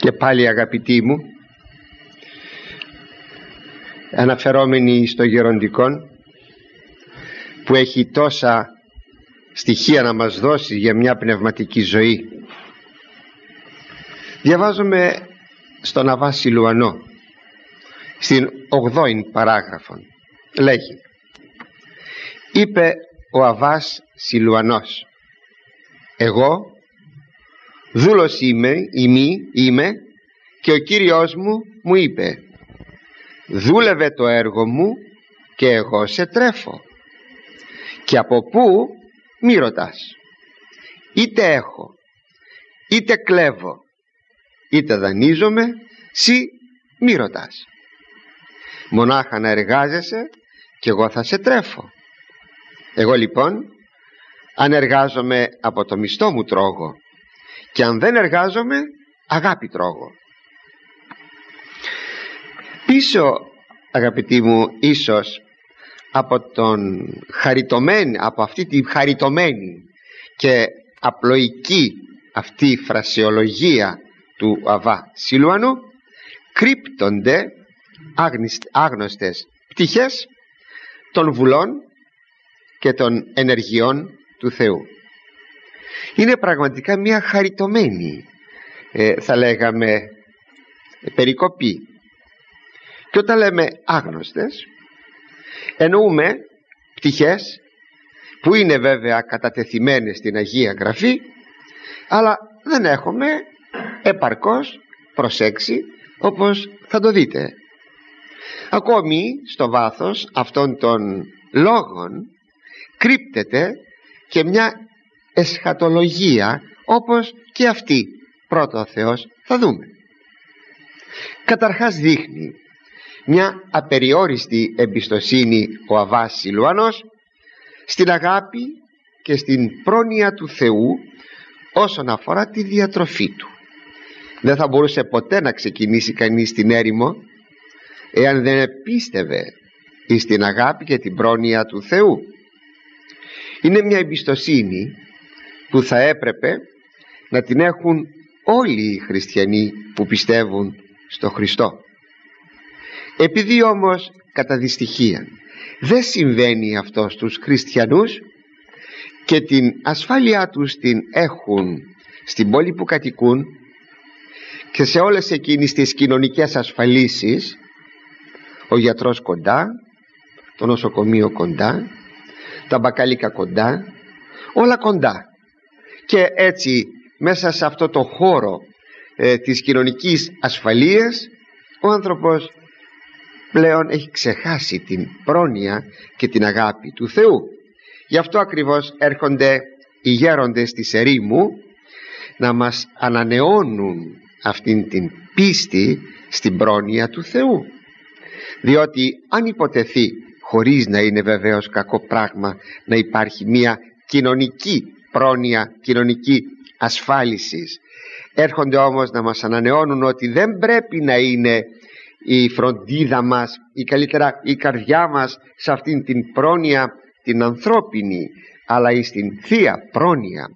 και πάλι αγαπητοί μου αναφερόμενοι στο γεροντικόν που έχει τόσα στοιχεία να μας δώσει για μια πνευματική ζωή. Διαβάζουμε στον Αβά Σιλουανό στην 8η παράγραφον. Λέγει είπε ο Αβάς Σιλουανός εγώ δούλος είμαι, ημί, είμαι και ο Κύριος μου μου είπε δούλευε το έργο μου και εγώ σε τρέφω και από πού μη ρωτάς. Είτε έχω είτε κλέβω είτε δανείζομαι σι μη ρωτάς. Μονάχα να εργάζεσαι και εγώ θα σε τρέφω. Εγώ λοιπόν αν εργάζομαι από το μισθό μου τρώγω και αν δεν εργάζομαι αγάπη τρώγω πίσω αγαπητοί μου ίσως από τον χαριτωμένη από αυτή τη χαριτωμένη και απλοϊκή αυτή φρασιολογία του Αβά Σιλουανού κρύπτονται άγνωστες πτυχές των βουλών και των ενεργειών του Θεού είναι πραγματικά μια χαριτωμένη ε, θα λέγαμε περικοπή. Και όταν λέμε άγνωστες εννοούμε πτυχές που είναι βέβαια κατατεθειμένες στην Αγία Γραφή αλλά δεν έχουμε επαρκώς προσέξει όπως θα το δείτε. Ακόμη στο βάθος αυτών των λόγων κρύπτεται και μια εσχατολογία όπως και αυτή πρώτο ο Θεός θα δούμε. Καταρχάς δείχνει μια απεριόριστη εμπιστοσύνη ο Αβάς Σιλουανός στην αγάπη και στην πρόνοια του Θεού όσον αφορά τη διατροφή του. Δεν θα μπορούσε ποτέ να ξεκινήσει κανείς την έρημο εάν δεν πίστευε στην αγάπη και την πρόνοια του Θεού. Είναι μια εμπιστοσύνη που θα έπρεπε να την έχουν όλοι οι χριστιανοί που πιστεύουν στο Χριστό. Επειδή όμως κατά δυστυχία δεν συμβαίνει αυτό στους χριστιανούς και την ασφάλειά τους την έχουν στην πόλη που κατοικούν και σε όλες εκείνες τις κοινωνικές ασφαλίσεις ο γιατρός κοντά το νοσοκομείο κοντά τα μπακαλίκα κοντά όλα κοντά και έτσι μέσα σε αυτό το χώρο ε, της κοινωνικής ασφαλείας ο άνθρωπος πλέον έχει ξεχάσει την πρόνοια και την αγάπη του Θεού. Γι' αυτό ακριβώς έρχονται οι γέροντες της ερήμου να μας ανανεώνουν αυτήν την πίστη στην πρόνοια του Θεού. Διότι αν υποτεθεί χωρίς να είναι βεβαίως κακό πράγμα να υπάρχει μια κοινωνική πρόνοια, κοινωνική ασφάλισης. Έρχονται όμως να μας ανανεώνουν ότι δεν πρέπει να είναι η φροντίδα μας ή καλύτερα η καρδιά μας σε αυτήν την πρόνοια την ανθρώπινη αλλά στην θεία πρόνοια.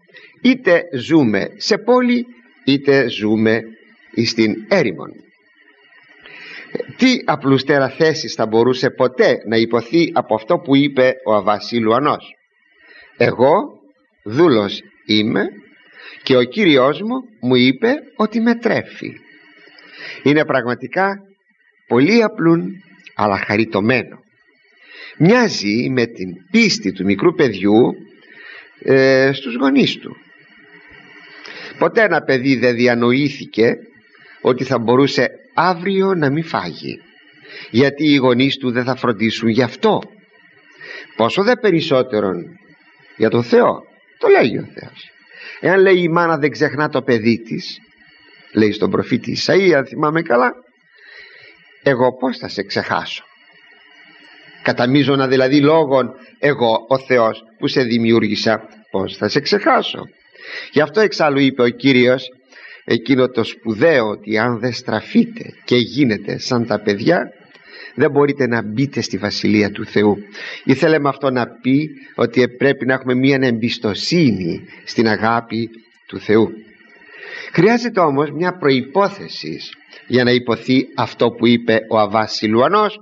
Είτε ζούμε σε πόλη είτε ζούμε στην έρημον. Τι απλουστέρα θέση θα μπορούσε ποτέ να υποθεί από αυτό που είπε ο Αβασίλουανός εγώ δούλος είμαι και ο Κύριος μου μου είπε ότι με τρέφει. Είναι πραγματικά πολύ απλούν αλλά χαριτωμένο. Μοιάζει με την πίστη του μικρού παιδιού ε, στους γονείς του. Ποτέ ένα παιδί δεν διανοήθηκε ότι θα μπορούσε αύριο να μην φάγει γιατί οι γονείς του δεν θα φροντίσουν γι' αυτό. Πόσο δε περισσότερον για τον Θεό το λέει ο Θεός. Εάν λέει η μάνα δεν ξεχνά το παιδί της λέει στον προφήτη Ισαΐα αν θυμάμαι καλά εγώ πως θα σε ξεχάσω κατά μείζωνα δηλαδή λόγων εγώ ο Θεός που σε δημιούργησα πως θα σε ξεχάσω γι' αυτό εξάλλου είπε ο Κύριος εκείνο το σπουδαίο ότι αν δεν στραφείτε και γίνετε σαν τα παιδιά δεν μπορείτε να μπείτε στη Βασιλεία του Θεού. Ήθελε με αυτό να πει ότι πρέπει να έχουμε μία εμπιστοσύνη στην αγάπη του Θεού. Χρειάζεται όμως μια προϋπόθεση για να υποθεί αυτό που είπε ο Αβάς Σιλουανός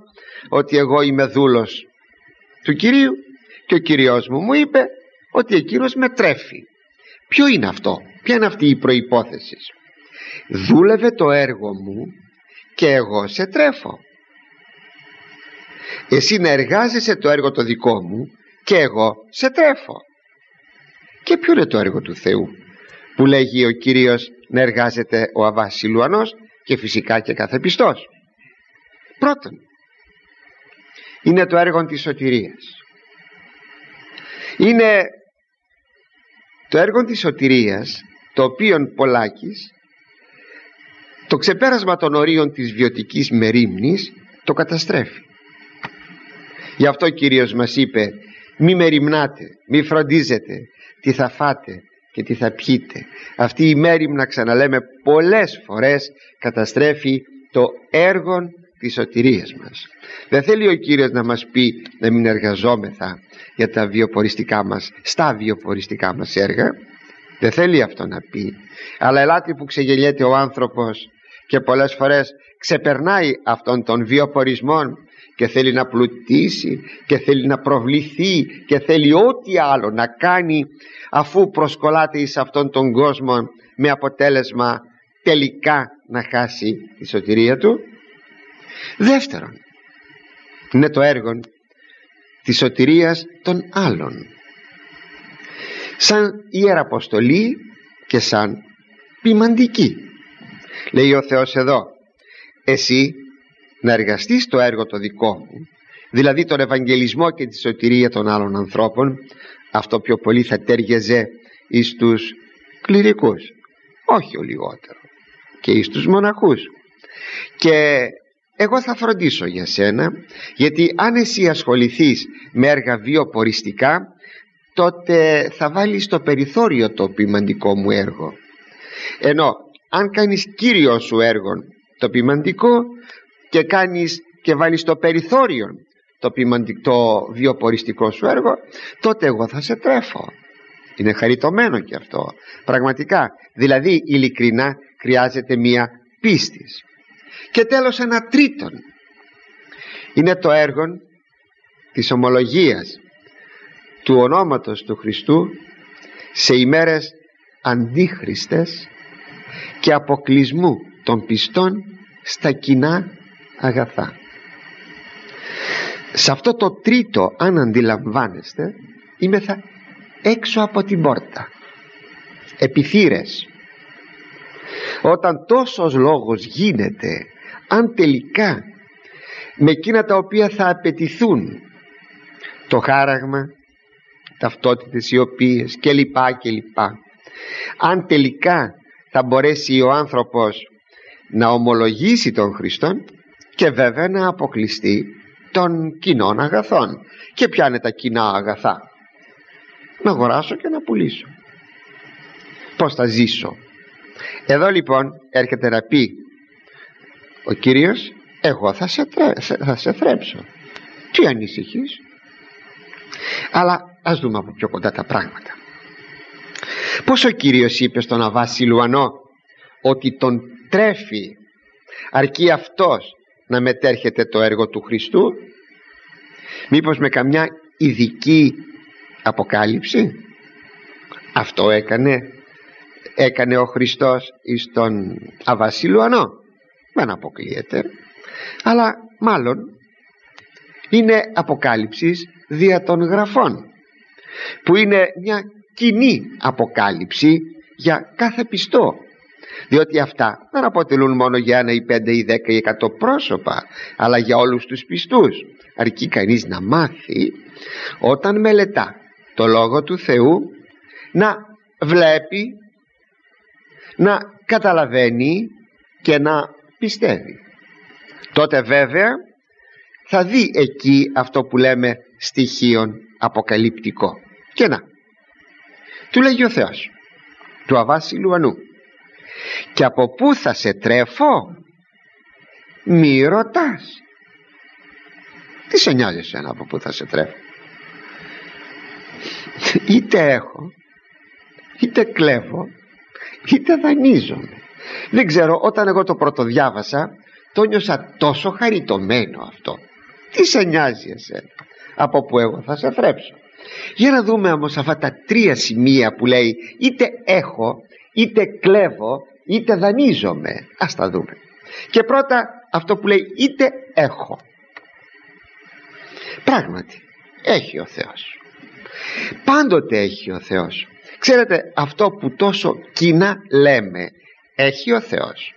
ότι εγώ είμαι δούλος του Κυρίου και ο Κυριός μου μου είπε ότι εκείνος με τρέφει. Ποιο είναι αυτό; Ποια είναι αυτή η προϋπόθεση; Δούλευε το έργο μου και εγώ σε τρέφω εσύ να εργάζεσαι το έργο το δικό μου και εγώ σε τρέφω. Και ποιο είναι το έργο του Θεού που λέγει ο Κύριος να εργάζεται ο Αβάς Σιλουανός και φυσικά και κάθε πιστός πρώτον είναι το έργο της σωτηρίας. Είναι το έργο της σωτηρίας το οποίο πολλάκις το ξεπέρασμα των ορίων της βιωτικής μερίμνης το καταστρέφει γι' αυτό ο Κύριος μας είπε μη μεριμνάτε, μη φροντίζετε τι θα φάτε και τι θα πιείτε αυτή η μέρημνα ξαναλέμε πολλές φορές καταστρέφει το έργο της σωτηρίας μας. Δεν θέλει ο Κύριος να μας πει να μην εργαζόμεθα για τα βιοποριστικά μας στα βιοποριστικά μας έργα. Δεν θέλει αυτό να πει. Αλλά ελάτε που ξεγελιέται ο άνθρωπος και πολλές φορές ξεπερνάει αυτόν τον βιοπορισμό και θέλει να πλουτίσει και θέλει να προβληθεί και θέλει ό,τι άλλο να κάνει αφού προσκολάται εις αυτόν τον κόσμο με αποτέλεσμα τελικά να χάσει τη σωτηρία του. Δεύτερον είναι το έργο της σωτηρίας των άλλων. Σαν ιεραποστολή και σαν ποιμαντική. Λέει ο Θεός εδώ εσύ να εργαστείς το έργο το δικό μου δηλαδή τον Ευαγγελισμό και τη σωτηρία των άλλων ανθρώπων αυτό πιο πολύ θα τέριαζε εις τους κληρικούς όχι ο λιγότερο και εις τους μοναχούς. Και εγώ θα φροντίσω για σένα γιατί αν εσύ ασχοληθείς με έργα βιοποριστικά τότε θα βάλεις στο περιθώριο το ποιμαντικό μου έργο. Ενώ αν κάνεις κύριο σου έργο το ποιμαντικό και κάνεις και βάλεις στο περιθώριο το, το βιοποριστικό σου έργο τότε εγώ θα σε τρέφω. Είναι χαριτωμένο και αυτό. Πραγματικά. Δηλαδή ειλικρινά χρειάζεται μία πίστης. Και τέλος ένα τρίτον. Είναι το έργο της ομολογίας του ονόματος του Χριστού σε ημέρες αντίχριστες και αποκλεισμού των πιστών στα κοινά αγαθά σε αυτό το τρίτο αν αντιλαμβάνεστε είμαι θα έξω από την πόρτα. Επιθύρες. Όταν τόσος λόγος γίνεται αν τελικά με εκείνα τα οποία θα απαιτηθούν το χάραγμα ταυτότητες οι οποίες και λοιπά και λοιπά αν τελικά θα μπορέσει ο άνθρωπος να ομολογήσει τον Χριστόν και βέβαια να αποκλειστεί των κοινών αγαθών. Και ποια είναι τα κοινά αγαθά; Να αγοράσω και να πουλήσω. Πως θα ζήσω; Εδώ λοιπόν έρχεται να πει ο Κύριος εγώ θα σε, θα σε θρέψω τι ανησυχείς; Αλλά ας δούμε από πιο κοντά τα πράγματα. Πως ο Κύριος είπε στον Αβάση Λουανό ότι τον τρέφει αρκεί αυτός να μετέρχεται το έργο του Χριστού. Μήπως με καμιά ειδική αποκάλυψη. Αυτό έκανε. Έκανε ο Χριστός εις τον Αβασίλουανό δεν αποκλείεται. Αλλά μάλλον είναι αποκάλυψης δια των γραφών που είναι μια κοινή αποκάλυψη για κάθε πιστό διότι αυτά δεν αποτελούν μόνο για ένα ή πέντε ή δέκα ή εκατό πρόσωπα αλλά για όλους τους πιστούς. Αρκεί κανείς να μάθει όταν μελετά το Λόγο του Θεού να βλέπει να καταλαβαίνει και να πιστεύει. Τότε βέβαια θα δει εκεί αυτό που λέμε στοιχείων αποκαλυπτικό. Και να. Του λέγει ο Θεός του Αβάση Λουανού και από πού θα σε τρέφω; Μη ρωτάς. Τι σε νοιάζει εσένα από πού θα σε τρέφω; Είτε έχω είτε κλέβω είτε δανείζομαι. Δεν ξέρω όταν εγώ το πρώτο διάβασα το νιώσα τόσο χαριτωμένο αυτό. Τι σε νοιάζει εσένα από που εγώ θα σε θρέψω για να δούμε όμως αυτά τα τρία σημεία που λέει είτε έχω είτε κλέβω είτε δανείζομαι. Ας τα δούμε. Και πρώτα αυτό που λέει είτε έχω. Πράγματι έχει ο Θεός. Πάντοτε έχει ο Θεός. Ξέρετε αυτό που τόσο κοινά λέμε έχει ο Θεός.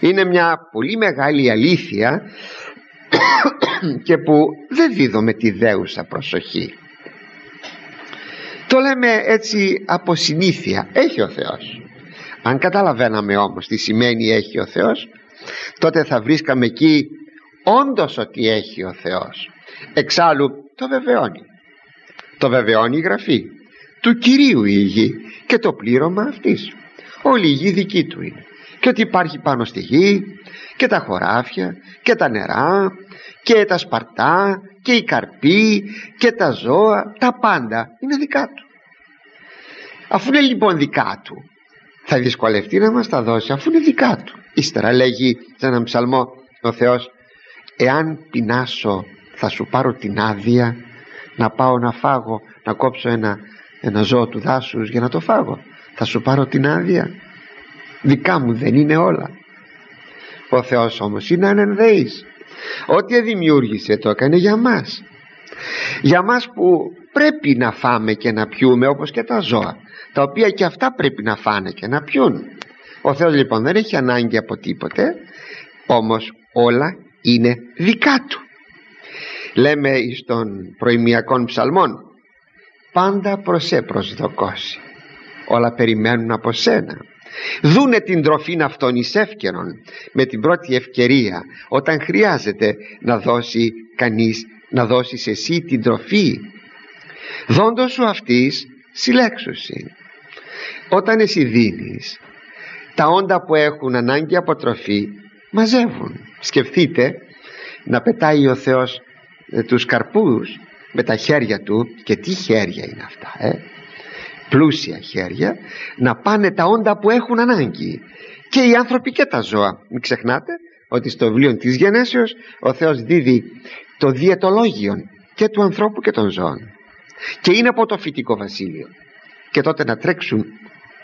Είναι μια πολύ μεγάλη αλήθεια και που δεν δίδουμε τη δέουσα προσοχή. Το λέμε έτσι από συνήθεια. Έχει ο Θεός αν καταλαβαίναμε όμως τι σημαίνει έχει ο Θεός τότε θα βρίσκαμε εκεί όντως ότι έχει ο Θεός εξάλλου το βεβαιώνει. Το βεβαιώνει η Γραφή. Του Κυρίου η γη και το πλήρωμα αυτής. Όλη η γη δική του είναι. Και ότι υπάρχει πάνω στη γη και τα χωράφια και τα νερά και τα σπαρτά και οι καρποί και τα ζώα τα πάντα είναι δικά του. Αφού είναι λοιπόν δικά του θα δυσκολευτεί να μας τα δώσει αφού είναι δικά του. Ύστερα λέγει σε έναν ψαλμό ο Θεός εάν πεινάσω θα σου πάρω την άδεια να πάω να φάγω να κόψω ένα, ένα ζώο του δάσους για να το φάγω. Θα σου πάρω την άδεια. Δικά μου δεν είναι όλα ο Θεός όμως είναι ανενδεής ό,τι δημιούργησε το έκανε για μας. Για μας που πρέπει να φάμε και να πιούμε όπως και τα ζώα τα οποία και αυτά πρέπει να φάνε και να πιούν. Ο Θεός λοιπόν δεν έχει ανάγκη από τίποτε όμως όλα είναι δικά του. Λέμε στον προημιακών ψαλμών πάντα προς σε προσδοκώσει όλα περιμένουν από σένα. Δούνε την τροφή αυτών εις εύκαιρον με την πρώτη ευκαιρία όταν χρειάζεται να δώσει κανείς να δώσεις εσύ την τροφή. Δόντος σου αυτής συλλέξουσι όταν εσύ δίνεις τα όντα που έχουν ανάγκη από τροφή μαζεύουν. Σκεφτείτε να πετάει ο Θεός ε, τους καρπούς με τα χέρια του. Και τι χέρια είναι αυτά ε; πλούσια χέρια. Να πάνε τα όντα που έχουν ανάγκη. Και οι άνθρωποι και τα ζώα. Μην ξεχνάτε ότι στο βιβλίο της γενέσεως ο Θεός δίδει το διαιτολόγιο και του ανθρώπου και των ζώων. Και είναι από το φυτικό βασίλειο και τότε να τρέξουν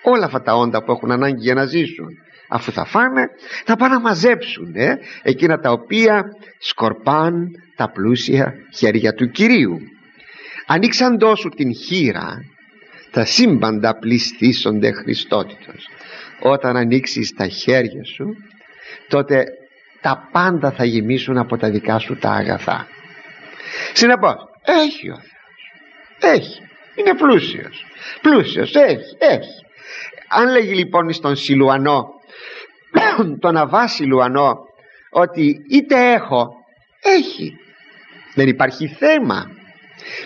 όλα αυτά τα όντα που έχουν ανάγκη για να ζήσουν. Αφού θα φάνε θα πάνε να μαζέψουν ε, εκείνα τα οποία σκορπάν τα πλούσια χέρια του Κυρίου. Ανοίξαν τόσο την χείρα τα σύμπαντα πληστήσονται Χριστότητος. Όταν ανοίξεις τα χέρια σου τότε τα πάντα θα γεμίσουν από τα δικά σου τα αγαθά. Συνεπώς έχει ο Θεός. Έχει είναι πλούσιος. Πλούσιος έχει έχει αν λέγει λοιπόν στον Σιλουανό τον Αβά Σιλουανό ότι είτε έχω έχει. Δεν υπάρχει θέμα.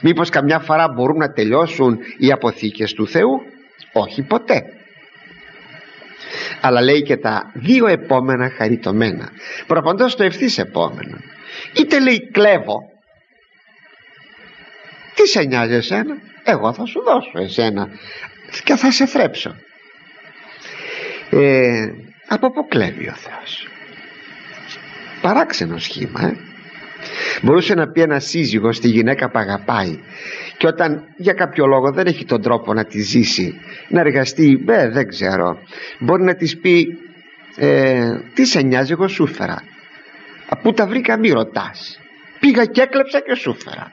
Μήπως καμιά φορά μπορούν να τελειώσουν οι αποθήκες του Θεού; Όχι ποτέ. Αλλά λέει και τα δύο επόμενα χαριτωμένα. Προπαντός το ευθύς επόμενο. Είτε λέει κλέβω τι σε νοιάζει εσένα; Εγώ θα σου δώσω εσένα και θα σε θρέψω. Ε, από πού κλέβει ο Θεός; Παράξενο σχήμα ε; μπορούσε να πει ένας σύζυγος στη γυναίκα που αγαπάει και όταν για κάποιο λόγο δεν έχει τον τρόπο να τη ζήσει να εργαστεί, ε, δεν ξέρω μπορεί να της πει ε, τι σε νοιάζει εγώ σου φέρα πού τα βρήκα μη ρωτάς. Πήγα και έκλεψα και σου φέρα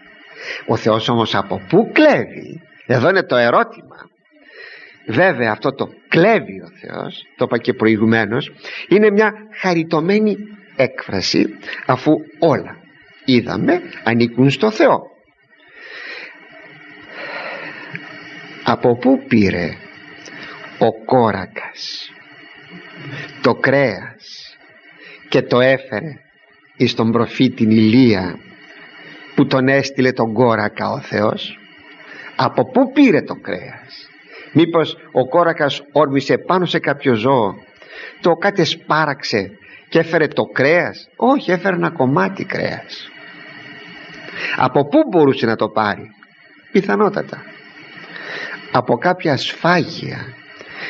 ο Θεός όμως από πού κλέβει; Εδώ είναι το ερώτημα. Βέβαια αυτό το κλέβει ο Θεός το είπα και προηγουμένως είναι μια χαριτωμένη έκφραση αφού όλα είδαμε ανήκουν στο Θεό. Από πού πήρε ο κόρακας το κρέας και το έφερε εις τον προφήτη Ηλία που τον έστειλε τον κόρακα ο Θεός από πού πήρε το κρέας; Μήπως ο κόρακας όρμησε πάνω σε κάποιο ζώο το κάτι σπάραξε και έφερε το κρέας; Όχι έφερε ένα κομμάτι κρέας. Από πού μπορούσε να το πάρει; Πιθανότατα. Από κάποια σφάγια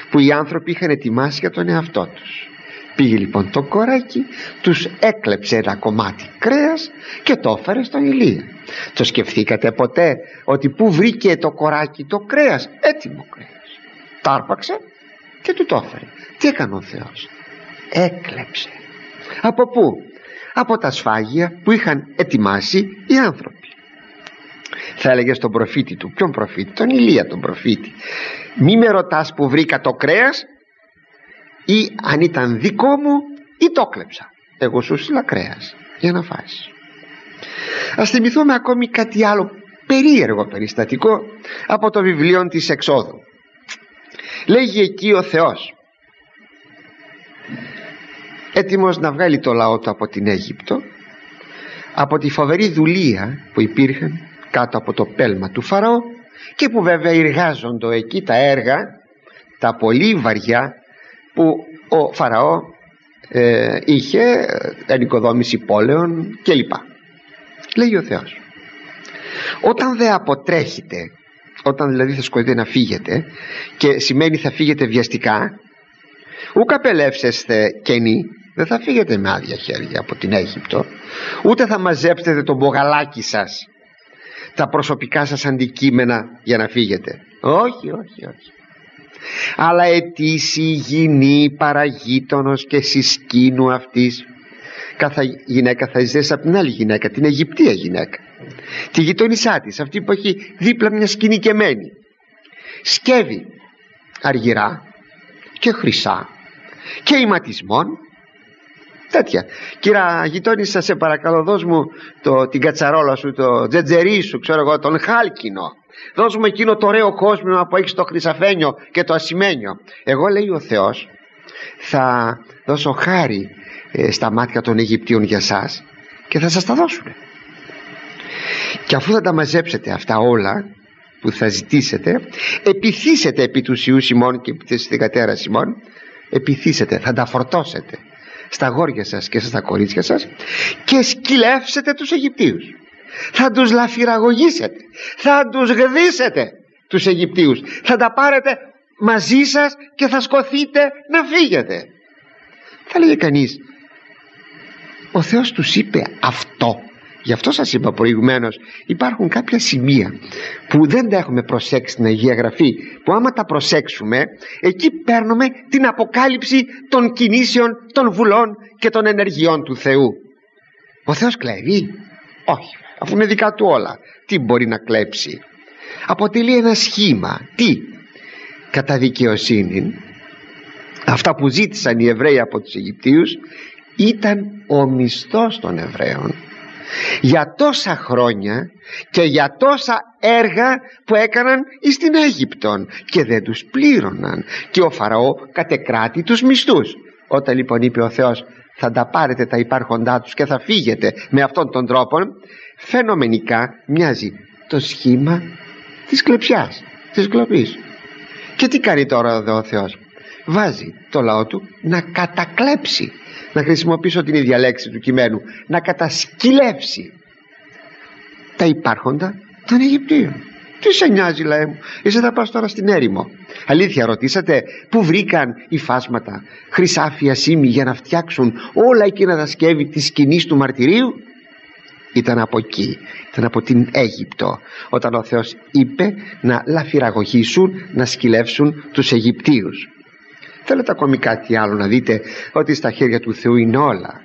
που οι άνθρωποι είχαν ετοιμάσει για τον εαυτό τους πήγε λοιπόν το κοράκι τους έκλεψε ένα κομμάτι κρέας και το έφερε στον Ηλία. Το σκεφτήκατε ποτέ ότι που βρήκε το κοράκι το κρέας; Έτοιμο κρέας. Το άρπαξε και του το έφερε. Τι έκανε ο Θεός; Έκλεψε. Από πού; Από τα σφάγια που είχαν ετοιμάσει οι άνθρωποι. Θα έλεγε στον προφήτη του. Ποιον προφήτη, τον Ηλία τον προφήτη. Μη με ρωτάς που βρήκα το κρέας ή αν ήταν δικό μου ή το κλέψα. Εγώ σου στείλα κρέας για να φας. Ας θυμηθούμε ακόμη κάτι άλλο περίεργο περιστατικό από το βιβλίο της Εξόδου. Λέγει εκεί ο Θεός έτοιμος να βγάλει το λαό του από την Αίγυπτο από τη φοβερή δουλεία που υπήρχαν κάτω από το πέλμα του Φαραώ και που βέβαια εργάζονται εκεί τα έργα τα πολύ βαριά που ο Φαραώ ε, είχε ενοικοδόμηση πόλεων κλπ. Λέει ο Θεός. Όταν δεν αποτρέχετε όταν δηλαδή θα σκοτείτε να φύγετε και σημαίνει θα φύγετε βιαστικά ου καπελεύσεστε καινή δεν θα φύγετε με άδεια χέρια από την Αίγυπτο ούτε θα μαζέψετε τον μπογαλάκι σας τα προσωπικά σας αντικείμενα για να φύγετε. Όχι όχι όχι αλλά ετήσι γυνή παραγείτονος και συσκήνου αυτής. Κάθε γυναίκα θα εισδέσει από την άλλη γυναίκα την Αιγυπτία γυναίκα. Τη γειτονισά της αυτή που έχει δίπλα μια σκηνή κεμένη σκεύη αργυρά και χρυσά και ηματισμών. Τέτοια. Κύρα γειτόνισσα σε παρακαλώ δώσ' μου το, την κατσαρόλα σου το τζετζερί σου ξέρω εγώ τον χάλκινο δώσ' μου εκείνο το ωραίο κόσμο που έχεις το χρυσαφένιο και το ασημένιο. Εγώ λέει ο Θεός θα δώσω χάρη ε, στα μάτια των Αιγυπτίων για σας και θα σας τα δώσουν. Και αφού θα τα μαζέψετε αυτά όλα που θα ζητήσετε επιθύσετε επί του Ιού Σιμών και επί της Θηγατέρας Σιμών επιθύσετε, θα τα φορτώσετε στα γόρια σας και στα κορίτσια σας και σκυλεύσετε τους Αιγυπτίους θα τους λαφυραγωγήσετε. Θα τους γδίσετε τους Αιγυπτίους. Θα τα πάρετε μαζί σας και θα σκοθείτε να φύγετε. Θα λέγε κανείς ο Θεός τους είπε αυτό. Γι' αυτό σας είπα προηγουμένως υπάρχουν κάποια σημεία που δεν τα έχουμε προσέξει στην Αγία Γραφή που άμα τα προσέξουμε εκεί παίρνουμε την αποκάλυψη των κινήσεων των βουλών και των ενεργειών του Θεού ο Θεός κλέβει όχι αφού είναι δικά του όλα. Τι μπορεί να κλέψει. Αποτελεί ένα σχήμα. Τι; Κατά δικαιοσύνη. Αυτά που ζήτησαν οι Εβραίοι από τους Αιγυπτίους ήταν ο μισθός των Εβραίων. Για τόσα χρόνια και για τόσα έργα που έκαναν στην Αίγυπτον και δεν τους πλήρωναν. Και ο Φαραώ κατεκράτη τους μισθούς. Όταν λοιπόν είπε ο Θεός θα τα πάρετε τα υπάρχοντά τους και θα φύγετε με αυτόν τον τρόπο. Φαινομενικά μοιάζει το σχήμα της κλεψιάς της κλοπής. Και τι κάνει τώρα εδώ ο Θεός; Βάζει το λαό του να κατακλέψει να χρησιμοποιήσω την ίδια λέξη του κειμένου να κατασκυλεύσει τα υπάρχοντα των Αιγυπτίων τι σε νοιάζει λαέ μου; Είσαι θα πας τώρα στην έρημο. Αλήθεια ρωτήσατε που βρήκαν οι φάσματα; Χρυσάφια σήμη για να φτιάξουν Όλα εκείνα τα σκεύη της σκηνής του μαρτυρίου; Ήταν από εκεί Ήταν από την Αίγυπτο Όταν ο Θεός είπε να λαφυραγωγήσουν Να σκυλεύσουν τους Αιγυπτίους. Θέλετε ακόμη κάτι άλλο να δείτε Ότι στα χέρια του Θεού είναι όλα.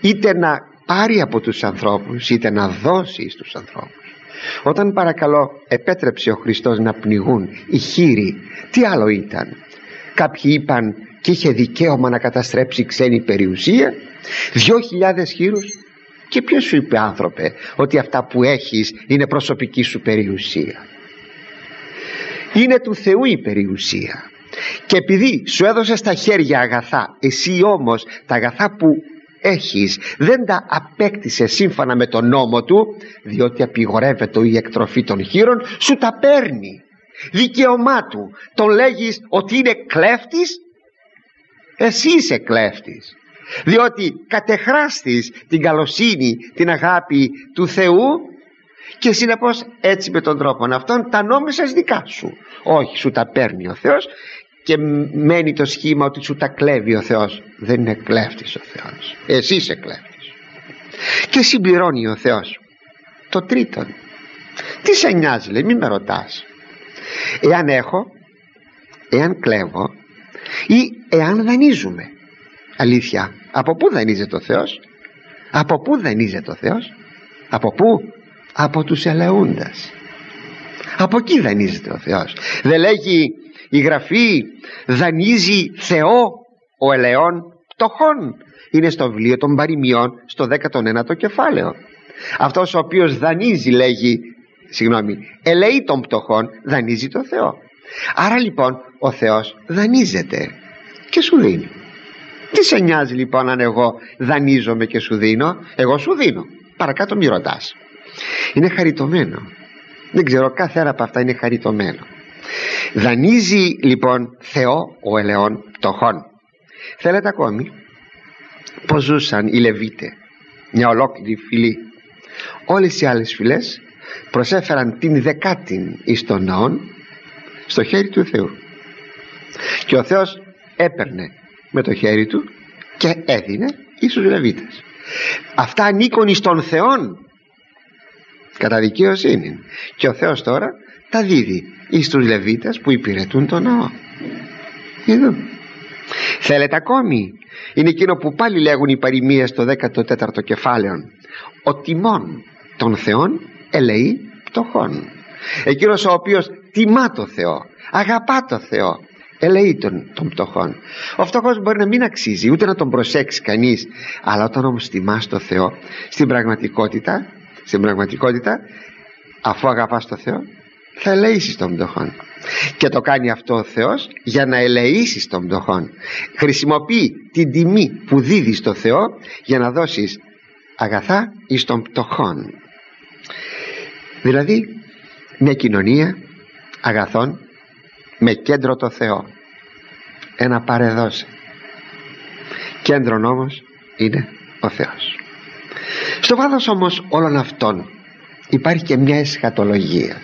Είτε να πάρει από τους ανθρώπους Είτε να δώσει στους ανθρώπους όταν παρακαλώ επέτρεψε ο Χριστός να πνιγούν οι χείροι τι άλλο ήταν; Κάποιοι είπαν και είχε δικαίωμα να καταστρέψει ξένη περιουσία δυο χιλιάδες χείρους και ποιος σου είπε άνθρωπε ότι αυτά που έχεις είναι προσωπική σου περιουσία είναι του Θεού η περιουσία και επειδή σου έδωσες στα χέρια αγαθά εσύ όμως τα αγαθά που έχεις. Δεν τα απέκτησε σύμφωνα με τον νόμο του διότι απειγορεύεται η εκτροφή των χείρων σου τα παίρνει. Δικαίωμά του. Τον λέγεις ότι είναι κλέφτης; Εσύ είσαι κλέφτης. Διότι κατεχράστης την καλοσύνη την αγάπη του Θεού και συνεπώς έτσι με τον τρόπο αυτόν τα νόμισες δικά σου. Όχι σου τα παίρνει ο Θεός και μένει το σχήμα ότι σου τα κλέβει ο Θεός. Δεν είναι κλέφτης ο Θεός. Εσύ είσαι κλέφτης. Και συμπληρώνει ο Θεός το τρίτον. Τι σε νοιάζει λέει μη με ρωτάς. Εάν έχω εάν κλέβω ή εάν δανείζουμε. Αλήθεια από πού δανείζεται ο Θεός; Από πού δανείζεται ο Θεός; Από πού; Από τους ελεούντας από εκεί δανείζεται ο Θεός. Δεν λέγει η Γραφή δανείζει Θεό ο ελαιών πτωχών. Είναι στο βιβλίο των παροιμιών στο 19ο κεφάλαιο. Αυτός ο οποίος δανείζει λέγει συγγνώμη ελεεί των πτωχών δανείζει το Θεό. Άρα λοιπόν ο Θεός δανείζεται και σου δίνει. Τι σε νοιάζει λοιπόν αν εγώ δανείζομαι και σου δίνω; Εγώ σου δίνω. Παρακάτω μη ρωτάς. Είναι χαριτωμένο. Δεν ξέρω κάθε ένα από αυτά είναι χαριτωμένο δανείζει λοιπόν Θεό ο ελαιών πτωχών θέλετε ακόμη; Πως ζούσαν οι Λεβίτε μια ολόκληρη φυλή. Όλες οι άλλες φυλές προσέφεραν την δεκάτη εις των ναών στο χέρι του Θεού. Και ο Θεός έπαιρνε με το χέρι του και έδινε εις τους Λεβίτες. Αυτά ανήκουν εις των Θεών κατά δικαιοσύνη και ο Θεός τώρα τα δίδει εις τους Λεβίτες που υπηρετούν τον ναό. Εδώ. θέλετε ακόμη; Είναι εκείνο που πάλι λέγουν οι παροιμίες στο 14ο κεφάλαιο ο τιμών των Θεών ελεεί πτωχών. Εκείνος ο οποίος τιμά το Θεό αγαπά το Θεό ελεεί τον, των πτωχών. Ο φτωχός μπορεί να μην αξίζει ούτε να τον προσέξει κανείς αλλά όταν όμως τιμάς το Θεό στην πραγματικότητα στην πραγματικότητα αφού αγαπάς το Θεό θα ελεήσεις των πτωχών και το κάνει αυτό ο Θεός για να ελεήσεις των πτωχών χρησιμοποιεί την τιμή που δίδει στο Θεό για να δώσεις αγαθά εις των πτωχών δηλαδή μια κοινωνία αγαθών με κέντρο το Θεό. Ένα παρεδώσε κέντρο όμως είναι ο Θεός. Στο βάθος όμως όλων αυτών υπάρχει και μια εσχατολογία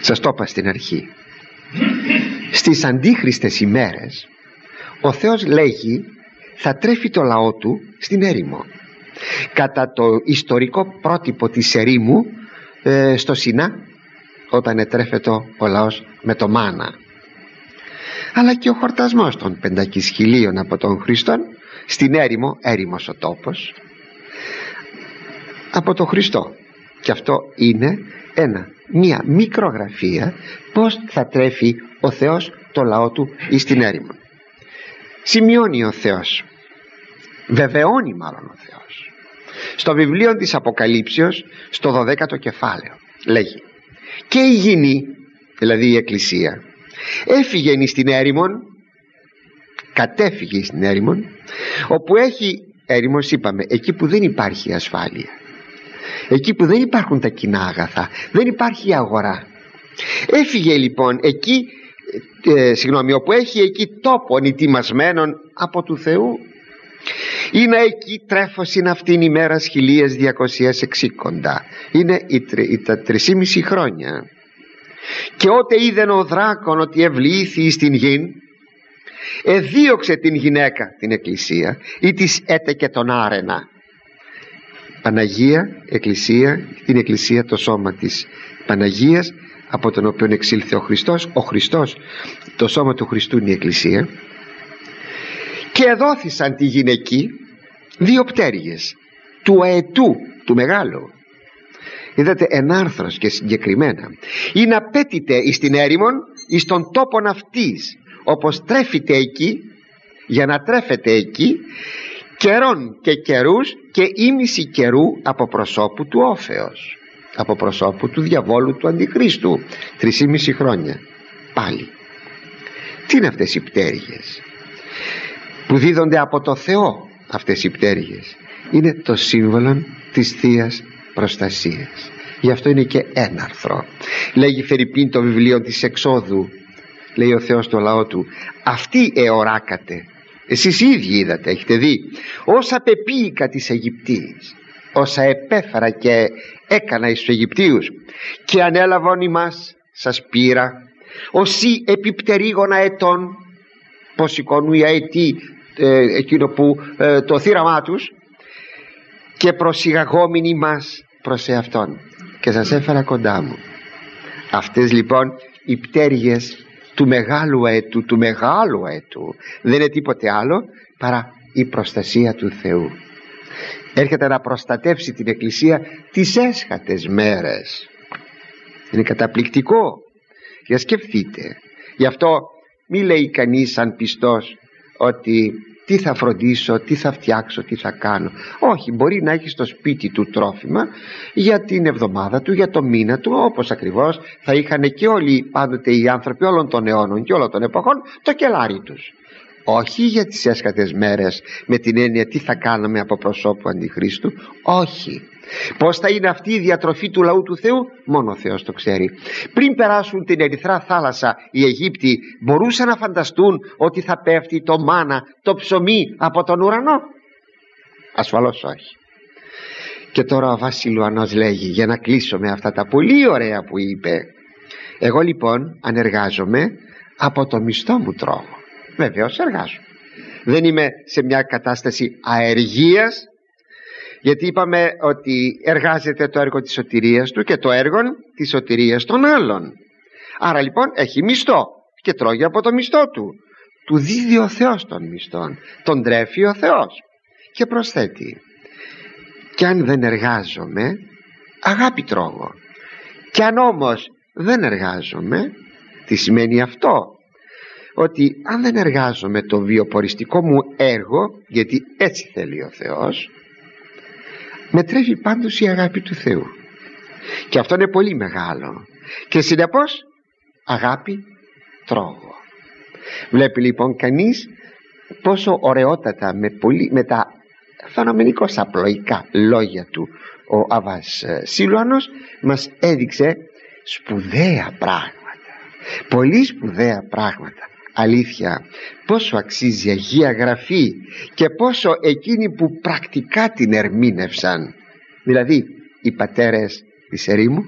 σας το είπα στην αρχή. Στις αντίχριστες ημέρες ο Θεός λέγει θα τρέφει το λαό του στην έρημο κατά το ιστορικό πρότυπο της ερήμου ε, στο Σινά όταν ετρέφεται ο λαός με το μάνα. Αλλά και ο χορτασμός των πεντακισχυλίων από τον Χριστόν στην έρημο, έρημος ο τόπος. Από τον Χριστό και αυτό είναι ένα, μία μικρογραφία πως θα τρέφει ο Θεός το λαό του εις την έρημο. Σημειώνει ο Θεός. Βεβαιώνει μάλλον ο Θεός. Στο βιβλίο της Αποκαλύψεως στο 12ο κεφάλαιο λέγει και η γηνή δηλαδή η Εκκλησία έφυγε εις την έρημον κατέφυγε στην έρημον όπου έχει έρημος είπαμε εκεί που δεν υπάρχει ασφάλεια εκεί που δεν υπάρχουν τα κοινά αγαθά δεν υπάρχει αγορά. Έφυγε λοιπόν εκεί ε, ε συγγνώμη όπου έχει εκεί τόπο ετοιμασμένον από του Θεού. Είναι εκεί τρέφωσιν αυτήν ημέρα χιλίες διακοσίες εξήκοντα. Είναι η, τα τρισήμιση χρόνια. Και ότε είδεν ο δράκον ότι ευλήθη στην γην εδίωξε την γυναίκα την εκκλησία ή της έτεκε τον άρενα Παναγία, Εκκλησία, την Εκκλησία το σώμα της Παναγίας από τον οποίο εξήλθε ο Χριστός. Ο Χριστός, το σώμα του Χριστού είναι η Εκκλησία. Και εδόθησαν τη γυναική δύο πτέρυγες του αετού, του μεγάλου. Είδατε ενάρθρος και συγκεκριμένα. Είναι απέτητε εις την έρημον εις τον τόπον αυτής όπως τρέφεται εκεί για να τρέφεται εκεί καιρών και καιρούς και ίμιση καιρού από προσώπου του όφεως από προσώπου του διαβόλου του αντιχρίστου. Τρισήμιση χρόνια. Πάλι. Τι είναι αυτές οι πτέρυγες; Που δίδονται από το Θεό αυτές οι πτέρυγες. Είναι το σύμβολο της Θείας Προστασίας. Γι' αυτό είναι και ένα άρθρο. Λέγει Φερρυπίν το βιβλίο της Εξόδου. Λέει ο Θεός στο λαό του αυτοί εωράκατε εσείς οι ίδιοι είδατε έχετε δει. Όσα πεποίηκα της Αιγυπτίας όσα επέφερα και έκανα εις τους Αιγυπτίους και ανέλαβον ημάς σας πήρα. Οσί επιπτερίγωνα ετών πως σηκώνουν οι αετοί ε, εκείνο που ε, το θύραμά τους και προσυγαγόμενοι μας προς εαυτόν. Και σας έφερα κοντά μου. Αυτές λοιπόν οι πτέρυγες του μεγάλου αετού του μεγάλου αετού. Δεν είναι τίποτε άλλο παρά η προστασία του Θεού. Έρχεται να προστατεύσει την Εκκλησία τις έσχατες μέρες. Είναι καταπληκτικό. Για σκεφτείτε. Γι' αυτό μη λέει κανείς σαν πιστός ότι τι θα φροντίσω, τι θα φτιάξω, τι θα κάνω. Όχι, μπορεί να έχεις στο σπίτι του τρόφιμα για την εβδομάδα του, για το μήνα του, όπως ακριβώς θα είχαν και όλοι πάντοτε οι άνθρωποι όλων των αιώνων και όλων των εποχών το κελάρι τους. Όχι για τις έσχατες μέρες με την έννοια τι θα κάναμε από προσώπου Αντιχρίστου. Όχι πως θα είναι αυτή η διατροφή του λαού του Θεού; Μόνο ο Θεός το ξέρει. Πριν περάσουν την ερυθρά θάλασσα οι Αιγύπτιοι μπορούσαν να φανταστούν ότι θα πέφτει το μάνα το ψωμί από τον ουρανό. Ασφαλώς όχι. Και τώρα ο Βασιλουανός λέγει για να κλείσω με αυτά τα πολύ ωραία που είπε εγώ λοιπόν ανεργάζομαι από το μισθό μου τρόπο βεβαίως εργάζομαι. Δεν είμαι σε μια κατάσταση αεργίας γιατί είπαμε ότι εργάζεται το έργο της σωτηρίας του και το έργο της σωτηρίας των άλλων. Άρα λοιπόν έχει μισθό και τρώγει από το μισθό του. Του δίδει ο Θεός των μισθών τον τρέφει ο Θεός. Και προσθέτει και αν δεν εργάζομαι αγάπη τρώγω και αν όμως δεν εργάζομαι τι σημαίνει αυτό; Ότι αν δεν εργάζομαι το βιοποριστικό μου έργο γιατί έτσι θέλει ο Θεός με τρέφει πάντως η αγάπη του Θεού. Και αυτό είναι πολύ μεγάλο. Και συνεπώς αγάπη τρώγω βλέπει λοιπόν κανείς πόσο ωραιότατα με, πολύ, με τα φαινομενικώς απλοϊκά λόγια του ο Αβάς ε, Σίλουανος μας έδειξε σπουδαία πράγματα. Πολύ σπουδαία πράγματα αλήθεια. Πόσο αξίζει Αγία Γραφή και πόσο εκείνοι που πρακτικά την ερμήνευσαν. Δηλαδή οι πατέρες της ερήμου